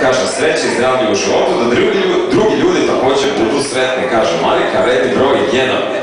kaže sreće i zdravlje u životu, da drugi, ljudi, drugi ljudi također budu sretni, kaže Marika, redni broj 1.